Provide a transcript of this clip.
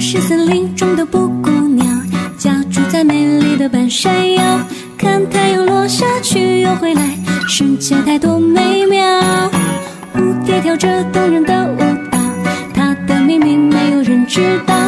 是森林中的布谷鸟，家住在美丽的半山腰。看太阳落下去又回来，世界太多美妙。蝴蝶跳着动人的舞蹈，它的秘密没有人知道。